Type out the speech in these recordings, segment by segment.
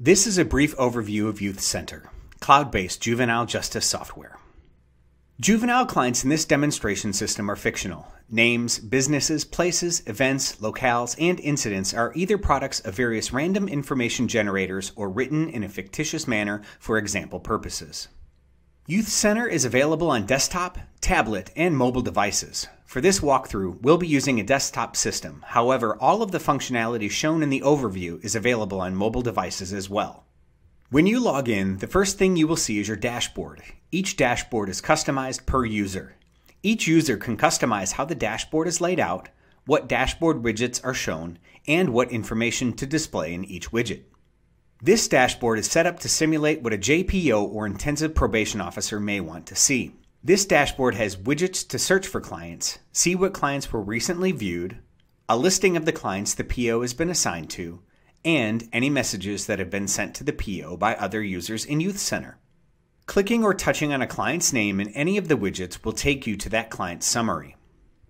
This is a brief overview of Youth Center, cloud based juvenile justice software. Juvenile clients in this demonstration system are fictional. Names, businesses, places, events, locales, and incidents are either products of various random information generators or written in a fictitious manner for example purposes. Youth Center is available on desktop, tablet, and mobile devices. For this walkthrough, we'll be using a desktop system. However, all of the functionality shown in the overview is available on mobile devices as well. When you log in, the first thing you will see is your dashboard. Each dashboard is customized per user. Each user can customize how the dashboard is laid out, what dashboard widgets are shown, and what information to display in each widget. This dashboard is set up to simulate what a JPO or intensive probation officer may want to see. This dashboard has widgets to search for clients, see what clients were recently viewed, a listing of the clients the PO has been assigned to, and any messages that have been sent to the PO by other users in Youth Center. Clicking or touching on a client's name in any of the widgets will take you to that client's summary.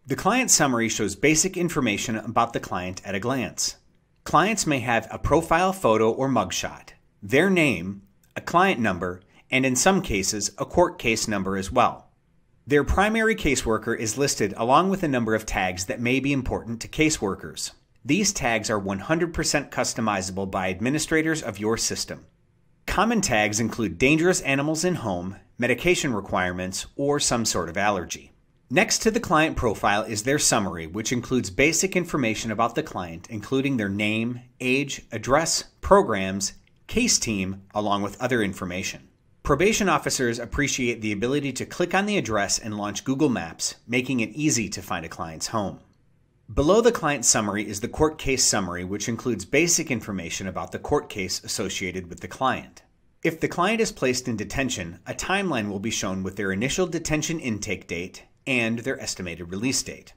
The client summary shows basic information about the client at a glance. Clients may have a profile photo or mugshot, their name, a client number, and in some cases, a court case number as well. Their primary caseworker is listed along with a number of tags that may be important to caseworkers. These tags are 100% customizable by administrators of your system. Common tags include dangerous animals in home, medication requirements, or some sort of allergy. Next to the client profile is their summary, which includes basic information about the client, including their name, age, address, programs, case team, along with other information. Probation officers appreciate the ability to click on the address and launch Google Maps, making it easy to find a client's home. Below the client summary is the court case summary, which includes basic information about the court case associated with the client. If the client is placed in detention, a timeline will be shown with their initial detention intake date and their estimated release date.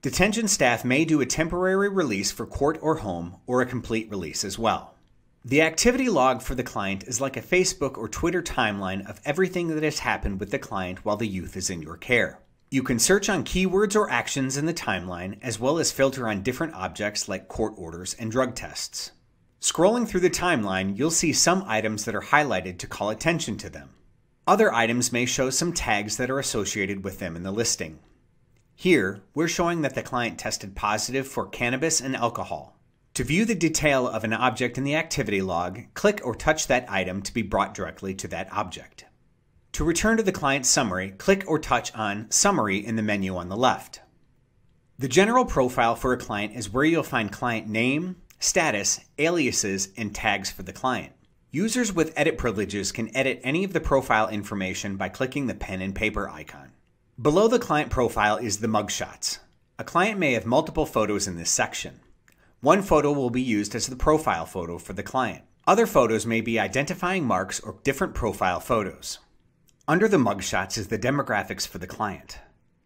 Detention staff may do a temporary release for court or home or a complete release as well. The activity log for the client is like a Facebook or Twitter timeline of everything that has happened with the client while the youth is in your care. You can search on keywords or actions in the timeline, as well as filter on different objects like court orders and drug tests. Scrolling through the timeline, you'll see some items that are highlighted to call attention to them. Other items may show some tags that are associated with them in the listing. Here, we're showing that the client tested positive for cannabis and alcohol. To view the detail of an object in the activity log, click or touch that item to be brought directly to that object. To return to the client summary, click or touch on Summary in the menu on the left. The general profile for a client is where you'll find client name, status, aliases, and tags for the client. Users with edit privileges can edit any of the profile information by clicking the pen and paper icon. Below the client profile is the mugshots. A client may have multiple photos in this section. One photo will be used as the profile photo for the client. Other photos may be identifying marks or different profile photos. Under the mugshots is the demographics for the client.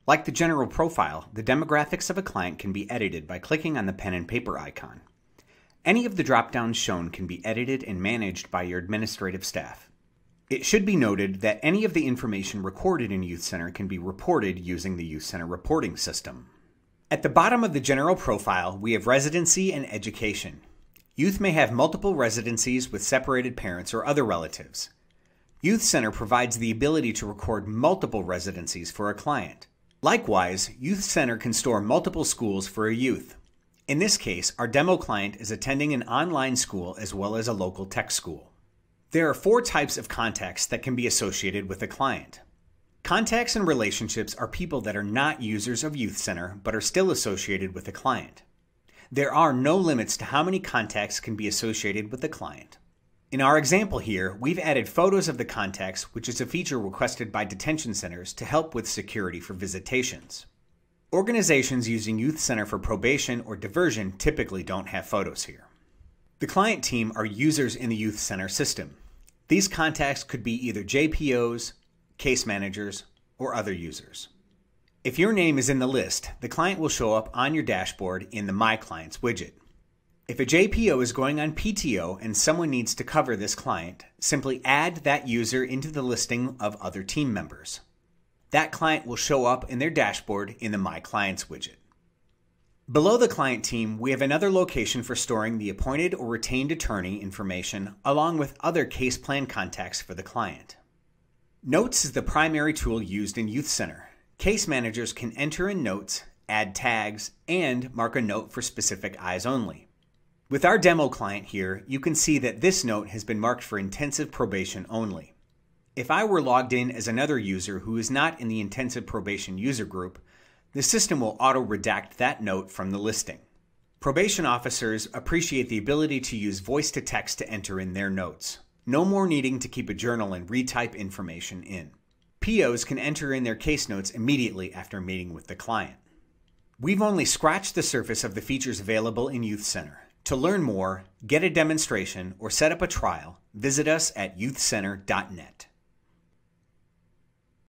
Like the general profile, the demographics of a client can be edited by clicking on the pen and paper icon. Any of the drop-downs shown can be edited and managed by your administrative staff. It should be noted that any of the information recorded in Youth Center can be reported using the Youth Center reporting system. At the bottom of the general profile, we have residency and education. Youth may have multiple residencies with separated parents or other relatives. Youth Center provides the ability to record multiple residencies for a client. Likewise, Youth Center can store multiple schools for a youth. In this case, our demo client is attending an online school as well as a local tech school. There are four types of contacts that can be associated with a client. Contacts and relationships are people that are not users of Youth Center but are still associated with a client. There are no limits to how many contacts can be associated with a client. In our example here, we've added photos of the contacts, which is a feature requested by detention centers to help with security for visitations. Organizations using Youth Center for probation or diversion typically don't have photos here. The client team are users in the Youth Center system. These contacts could be either JPOs, case managers, or other users. If your name is in the list, the client will show up on your dashboard in the My Clients widget. If a JPO is going on PTO and someone needs to cover this client, simply add that user into the listing of other team members. That client will show up in their dashboard in the My Clients widget. Below the client team, we have another location for storing the appointed or retained attorney information along with other case plan contacts for the client. Notes is the primary tool used in Youth Center. Case managers can enter in notes, add tags, and mark a note for specific eyes only. With our demo client here, you can see that this note has been marked for intensive probation only. If I were logged in as another user who is not in the intensive probation user group, the system will auto redact that note from the listing. Probation officers appreciate the ability to use voice to text to enter in their notes. No more needing to keep a journal and retype information in. POs can enter in their case notes immediately after meeting with the client. We've only scratched the surface of the features available in Youth Center. To learn more, get a demonstration, or set up a trial, visit us at youthcenter.net.